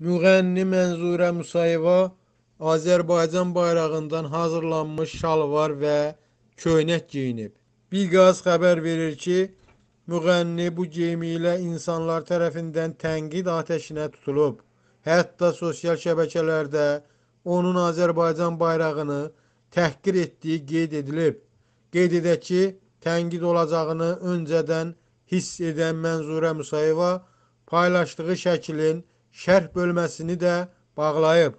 Müğənni Mənzurə Musayeva Azərbaycan bayrağından hazırlanmış şalvar və köynək geyinib. Biqaz xəbər verir ki, müğənni bu geyimi ilə insanlar tərəfindən tənqid atəşinə tutulub. Hətta sosial şəbəkələrdə onun Azərbaycan bayrağını təhqir etdiyi qeyd edilib. Qeyd edək ki, tənqid olacağını öncədən hiss edən Mənzurə Musayeva paylaşdığı şəklin şərh bölməsini də bağlayıb.